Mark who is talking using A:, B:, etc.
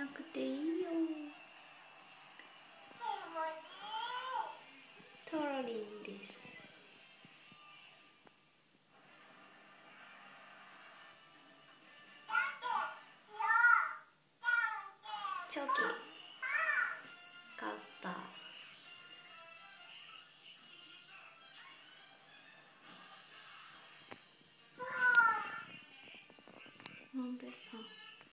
A: なくていいよ。トロリンです。チョキ。勝った。なんでか。